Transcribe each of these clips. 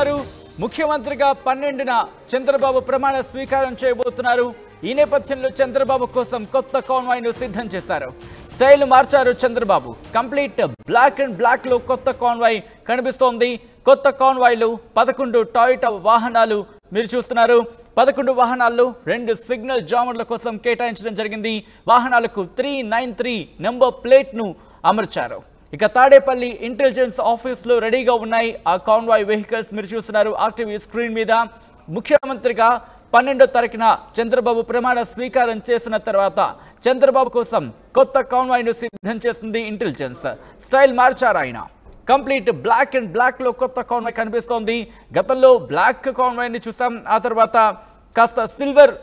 చూస్తున్నారు. ముఖ్యమంత్రిగా పన్నెండున చంద్రబాబు ప్రమాణ స్వీకారం చేయబోతున్నారు. ఈ నేపథ్యంలో చంద్రబాబు కోసం కొత్త కాన్వాయ్ను సిద్ధం చేశారు. స్టైల్ మార్చారు చంద్రబాబు. కంప్లీట్ బ్లాక్ అండ్ బ్లాక్లో కొత్త కాన్వాయ్ కనిపిస్తోంది. కొత్త కాన్వాయ్లు పదకొండు టాయిటా వాహనాలు మీరు చూస్తున్నారు. పదకొండు వాహనాల్లో రెండు సిగ్నల్ జామర్ల కోసం కేటాయించడం జరిగింది. వాహనాలకు త్రీ నైన్ త్రీ నెంబర్ ప్లేట్ను అమర్చారు. ఇక తాడేపల్లి ఇంటెలిజెన్స్ ఆఫీస్లో రెడీగా ఉన్నాయి. ఆ కాన్వాయ్ వెహికల్స్ మీరు చూస్తున్నారు. ఆర్టీవీ స్క్రీన్ మీద ముఖ్యమంత్రిగా పన్నెండో తారీఖున చంద్రబాబు ప్రమాణ స్వీకారం చేసిన తర్వాత చంద్రబాబు కోసం కొత్త కాన్వాయ్ను సిద్ధం చేస్తుంది ఇంటెలిజెన్స్. స్టైల్ మార్చారు ఆయన. కంప్లీట్ బ్లాక్ అండ్ బ్లాక్లో కొత్త కాన్వాయ్ కనిపిస్తోంది. గతంలో బ్లాక్ కాన్వాయ్ని చూసాం. ఆ తర్వాత కాస్త సిల్వర్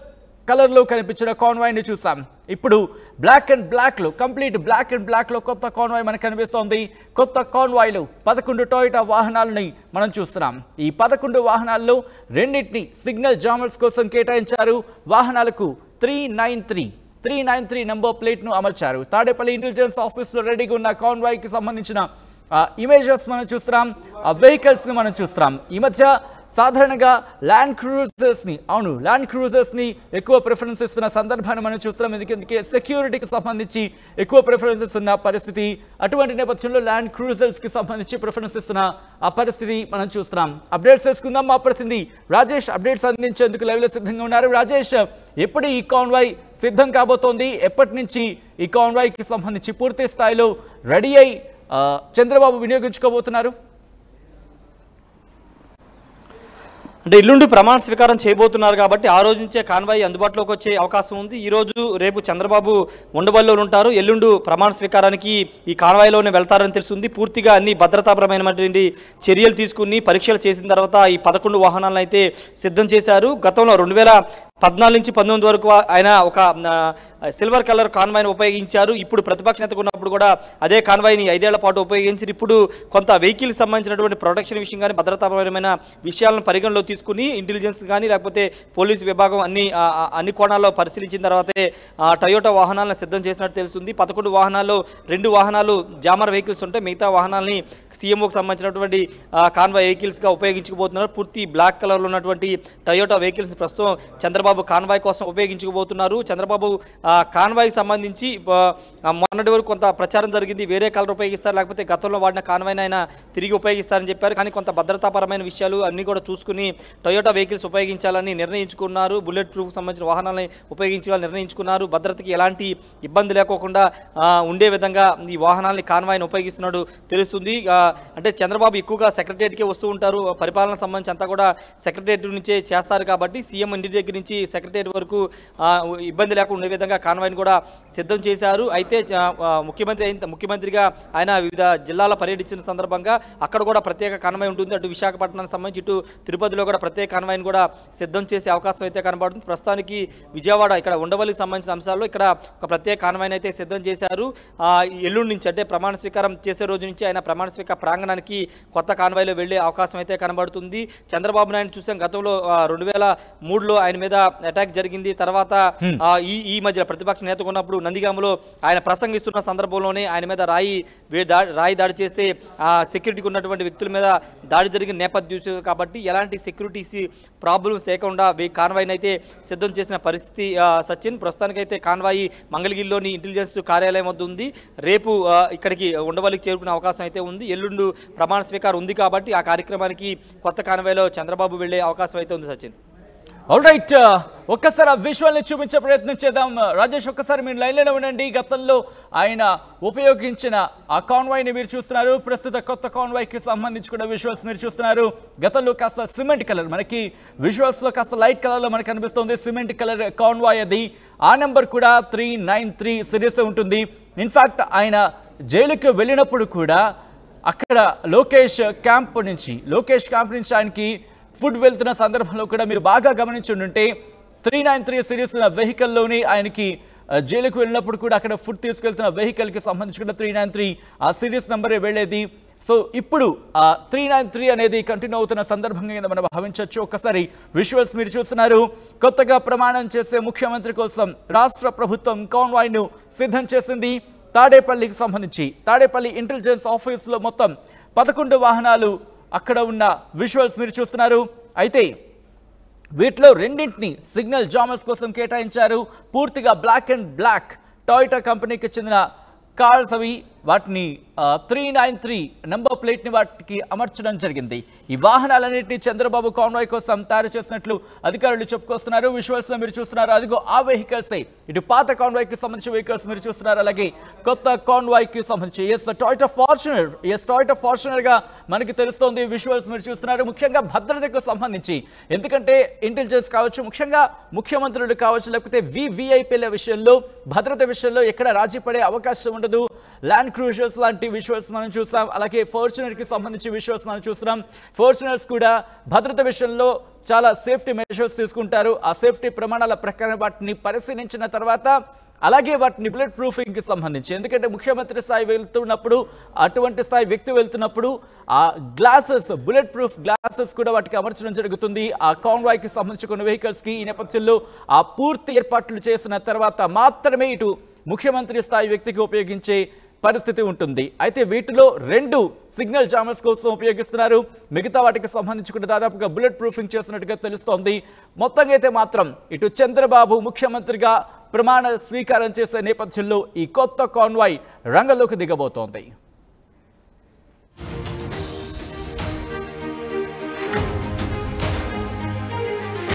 కలర్లో కనిపించిన కాన్వాయ్ని చూసాం. ఇప్పుడు బ్లాక్ అండ్ బ్లాక్లో కంప్లీట్ బ్లాక్ అండ్ బ్లాక్లో కొత్త కాన్వాయ్ మనకు కనిపిస్తోంది. కొత్త కాన్వాయ్లు పదకొండు టొయోటా వాహనాలని మనం చూస్తున్నాం. ఈ పదకొండు వాహనాల్లో రెండింటిని సిగ్నల్ జామర్స్ కోసం కేటాయించారు. వాహనాలకు three nine three three nine three number ప్లేట్ను అమర్చారు. తాడేపల్లి ఇంటెలిజెన్స్ ఆఫీస్లో రెడీగా ఉన్న కాన్వాయ్కి సంబంధించిన ఇమేజెస్ మనం చూస్తున్నాం. ఆ మనం చూస్తున్నాం. ఈ మధ్య సాధారణంగా ల్యాండ్ క్రూజర్స్ని అవును ల్యాండ్ క్రూజర్స్ని ఎక్కువ ప్రిఫరెన్స్ ఇస్తున్న సందర్భాన్ని మనం చూస్తున్నాం. ఎందుకంటే సెక్యూరిటీకి సంబంధించి ఎక్కువ ప్రిఫరెన్సెస్ ఉన్న పరిస్థితి అటువంటి నేపథ్యంలో ల్యాండ్ క్రూజర్స్కి సంబంధించి ప్రిఫరెన్స్ ఇస్తున్న ఆ పరిస్థితి మనం చూస్తున్నాం. అప్డేట్స్ చేసుకుందాం. మా ప్రతినిధి రాజేష్ అప్డేట్స్ అందించేందుకు లైవ్లో సిద్ధంగా ఉన్నారు. రాజేష్ ఎప్పుడు ఈ కాన్వాయ్ సిద్ధం కాబోతోంది? ఎప్పటి నుంచి ఈ కాన్వాయ్కి సంబంధించి పూర్తి స్థాయిలో రెడీ అయి చంద్రబాబు వినియోగించుకోబోతున్నారు? అంటే ఎల్లుండి ప్రమాణ స్వీకారం చేయబోతున్నారు కాబట్టి ఆ రోజు నుంచే కాన్వాయ్ అందుబాటులోకి వచ్చే అవకాశం ఉంది. ఈరోజు రేపు చంద్రబాబు ఉండవల్లో ఉంటారు. ఎల్లుండు ప్రమాణ స్వీకారానికి ఈ కాన్వాయ్లోనే వెళ్తారని తెలుస్తుంది. పూర్తిగా అన్ని భద్రతాపరమైనటువంటి చర్యలు తీసుకుని పరీక్షలు చేసిన తర్వాత ఈ పదకొండు వాహనాలను అయితే సిద్ధం చేశారు. గతంలో రెండు వేల పద్నాలుగు నుంచి పంతొమ్మిది వరకు ఆయన ఒక సిల్వర్ కలర్ కాన్వాయ్ని ఉపయోగించారు. ఇప్పుడు ప్రతిపక్ష నేతకు ఉన్నప్పుడు కూడా అదే కాన్వాయ్ని ఐదేళ్ళ పాటు ఉపయోగించారు. ఇప్పుడు కొంత వెహికల్ సంబంధించినటువంటి ప్రొటెక్షన్ విషయం కానీ భద్రతాపరమైన విషయాలను పరిగణలో తీసుకుని ఇంటెలిజెన్స్ కానీ లేకపోతే పోలీసు విభాగం అన్ని అన్ని కోణాల్లో పరిశీలించిన తర్వాతే టయోటా వాహనాలను సిద్ధం చేసినట్టు తెలుస్తుంది. పదకొండు వాహనాల్లో రెండు వాహనాలు జామర్ వెహికల్స్ ఉంటాయి మిగతా వాహనాలని సీఎంఓకి సంబంధించినటువంటి కాన్వాయ్ వెహికల్స్గా ఉపయోగించుకోబోతున్నారు పూర్తి బ్లాక్ కలర్లో ఉన్నటువంటి టయోటా వెహికల్స్ ప్రస్తుతం చంద్రబాబు కాన్వాయ్ కోసం ఉపయోగించుకోబోతున్నారు. చంద్రబాబు కాన్వాయ్కి సంబంధించి మొన్నటి వరకు కొంత ప్రచారం జరిగింది. వేరే కలర్ ఉపయోగిస్తారు లేకపోతే గతంలో వాడిన కాన్వాయ్ని ఆయన తిరిగి ఉపయోగిస్తారని చెప్పారు. కానీ కొంత భద్రతాపరమైన విషయాలు అన్నీ కూడా చూసుకుని టొయోటా వెహికల్స్ ఉపయోగించాలని నిర్ణయించుకున్నారు. బుల్లెట్ ప్రూఫ్ సంబంధించిన వాహనాలని ఉపయోగించాలని నిర్ణయించుకున్నారు. భద్రతకి ఎలాంటి ఇబ్బంది లేకోకుండా ఉండే విధంగా ఈ వాహనాలని కాన్వాయ్ని ఉపయోగిస్తున్నాడు తెలుస్తుంది. అంటే చంద్రబాబు ఎక్కువగా సెక్రటరియట్కే వస్తూ ఉంటారు. పరిపాలన సంబంధించి అంతా కూడా సెక్రటరియట్ నుంచే చేస్తారు కాబట్టి సీఎం ఇంటి దగ్గర నుంచి సెక్రటరీ వరకు ఇబ్బంది లేకుండా ఉండే విధంగా కాన్వాయ్ని కూడా సిద్ధం చేశారు. అయితే ముఖ్యమంత్రి అయిన ముఖ్యమంత్రిగా ఆయన వివిధ జిల్లాల పర్యటించిన సందర్భంగా అక్కడ కూడా ప్రత్యేక కాన్వాయ్ ఉంటుంది. అటు విశాఖపట్నానికి సంబంధించి ఇటు తిరుపతిలో కూడా ప్రత్యేక కాన్వాయ్ని కూడా సిద్ధం చేసే అవకాశం అయితే కనబడుతుంది. ప్రస్తుతానికి విజయవాడ ఇక్కడ ఉండవల్లికి సంబంధించిన అంశాల్లో ఇక్కడ ఒక ప్రత్యేక కాన్వాయ్ని అయితే సిద్ధం చేశారు. ఆ, ఎల్లుండి నుంచి అంటే ప్రమాణ స్వీకారం చేసే రోజు నుంచి ఆయన ప్రమాణ స్వీకార ప్రాంగణానికి కొత్త కాన్వాయ్లో వెళ్ళే అవకాశం అయితే కనబడుతుంది. చంద్రబాబు నాయుడు చూసాం. గతంలో రెండు వేల మూడులో ఆయన మీద అటాక్ జరిగింది. తర్వాత ఈ ఈ మధ్య ప్రతిపక్ష నేతగా ఉన్నప్పుడు నందిగామలో ఆయన ప్రసంగిస్తున్న సందర్భంలోనే ఆయన మీద రాయి రాయి దాడి చేస్తే ఆ సెక్యూరిటీకి ఉన్నటువంటి వ్యక్తుల మీద దాడి జరిగిన నేపథ్యం కాబట్టి ఎలాంటి సెక్యూరిటీస్ ప్రాబ్లమ్స్ లేకుండా కాన్వాయ్ని అయితే సిద్ధం చేసిన పరిస్థితి సచిన్. ప్రస్తుతానికైతే కాన్వాయి మంగళగిరిలోని ఇంటెలిజెన్స్ కార్యాలయం వద్ద ఉంది. రేపు ఇక్కడికి ఉండవల్లికి చేరుకునే అవకాశం అయితే ఉంది. ఎల్లుండు ప్రమాణ స్వీకారం ఉంది కాబట్టి ఆ కార్యక్రమానికి కొత్త కాన్వాయ్లో చంద్రబాబు వెళ్ళే అవకాశం అయితే ఉంది సచిన్. రైట్ uh, ఒక్కసారి ఆ విజువల్ చూపించే ప్రయత్నం చేద్దాం. Uh, రాజేష్ ఒక్కసారి మీరు లైన్లోనే ఉండండి. గతంలో ఆయన ఉపయోగించిన ఆ కాన్వాయ్ని మీరు చూస్తున్నారు. ప్రస్తుత కొత్త కాన్వాయ్కి సంబంధించి కూడా విజువల్స్ మీరు చూస్తున్నారు. గతంలో కాస్త సిమెంట్ కలర్ మనకి విజువల్స్లో కాస్త లైట్ కలర్లో మనకు కనిపిస్తుంది సిమెంట్ కలర్ కాన్వాయ్ అది. ఆ నెంబర్ కూడా త్రీ నైన్ త్రీ సిరీస్ ఉంటుంది. ఇన్ఫాక్ట్ ఆయన జైలుకి వెళ్ళినప్పుడు కూడా అక్కడ లోకేష్ క్యాంప్ నుంచి లోకేష్ క్యాంప్ నుంచి ఆయనకి ఫుడ్ వెళ్తున్న సందర్భంలో కూడా మీరు బాగా గమనించుంటే త్రీ నైన్ త్రీ సిరీస్ ఉన్న వెహికల్లోని ఆయనకి జైలుకు వెళ్ళినప్పుడు కూడా అక్కడ ఫుడ్ తీసుకెళ్తున్న వెహికల్కి సంబంధించి కూడా త్రీ నైన్ త్రీ ఆ సిరీస్ నెంబరే వెళ్ళేది? సో ఇప్పుడు ఆ త్రీ నైన్ త్రీ అనేది కంటిన్యూ అవుతున్న సందర్భంగా మనం భావించవచ్చు ఒకసారి విజువల్స్ మీరు చూస్తున్నారు. కొత్తగా ప్రమాణం చేసే ముఖ్యమంత్రి కోసం రాష్ట్ర ప్రభుత్వం కాన్వాయ్ను సిద్ధం చేసింది. తాడేపల్లికి సంబంధించి తాడేపల్లి ఇంటెలిజెన్స్ ఆఫీస్లో మొత్తం పదకొండు వాహనాలు అక్కడ ఉన్న విజువల్స్ మీరు చూస్తున్నారు. అయితే వీటిలో రెండింటిని సిగ్నల్ జామర్స్ కోసం కేటాయించారు. పూర్తిగా బ్లాక్ అండ్ బ్లాక్ టాయిటా కంపెనీకి చెందిన కార్స్ అవి వాటిని త్రీ నైన్ త్రీ నెంబర్ ప్లేట్ని వాటికి అమర్చడం జరిగింది. ఈ వాహనాలన్నింటినీ చంద్రబాబు కాన్వాయ్ కోసం తయారు చేసినట్లు అధికారులు చెప్పుకొస్తున్నారు. విజువల్స్ మీరు చూస్తున్నారు. అదిగో ఆ వెహికల్స్ ఇటు పాత కాన్వాయ్కి సంబంధించిన వెహికల్స్ మీరు చూస్తున్నారు. అలాగే కొత్త కాన్వాయ్కి సంబంధించి. S Toyota Fortuner S Toyota of ఫార్చునర్గా మనకి తెలుస్తోంది. విజువల్స్ మీరు చూస్తున్నారు. ముఖ్యంగా భద్రతకు సంబంధించి. ఎందుకంటే ఇంటెలిజెన్స్ కావచ్చు ముఖ్యంగా ముఖ్యమంత్రులు కావచ్చు లేకపోతే వివిఐపీల విషయంలో భద్రత విషయంలో ఎక్కడ రాజీ పడే అవకాశం ఉండదు. ల్యాండ్ క్రూజర్స్ లాంటి విజువల్స్ మనం చూసాం అలాగే ఫార్చునర్కి సంబంధించి విజువల్స్ మనం చూస్తున్నాం. ఫార్చునర్స్ కూడా భద్రత విషయంలో చాలా సేఫ్టీ మెజర్స్ తీసుకుంటారు. ఆ సేఫ్టీ ప్రమాణాల ప్రకారం వాటిని పరిశీలించిన తర్వాత అలాగే వాటిని బుల్లెట్ ప్రూఫింగ్కి సంబంధించి. ఎందుకంటే ముఖ్యమంత్రి స్థాయి వెళ్తున్నప్పుడు అటువంటి స్థాయి వ్యక్తి వెళ్తున్నప్పుడు ఆ గ్లాసెస్ బుల్లెట్ ప్రూఫ్ గ్లాసెస్ కూడా వాటికి అమర్చడం జరుగుతుంది. ఆ కాన్వాయ్కి సంబంధించి కొన్ని వెహికల్స్కి ఈ నేపథ్యంలో ఆ పూర్తి ఏర్పాట్లు చేసిన తర్వాత మాత్రమే ఇటు ముఖ్యమంత్రి స్థాయి వ్యక్తికి ఉపయోగించే పరిస్థితి ఉంటుంది. అయితే వీటిలో రెండు సిగ్నల్ జామర్స్ కోసం ఉపయోగిస్తున్నారు. మిగతా వాటికి సంబంధించి కూడా దాదాపుగా బుల్లెట్ ప్రూఫింగ్ చేస్తున్నట్టుగా తెలుస్తోంది. మొత్తంగా అయితే మాత్రం ఇటు చంద్రబాబు ముఖ్యమంత్రిగా ప్రమాణ స్వీకారం చేసే నేపథ్యంలో ఈ కొత్త కాన్వాయ్ రంగంలోకి దిగబోతోంది.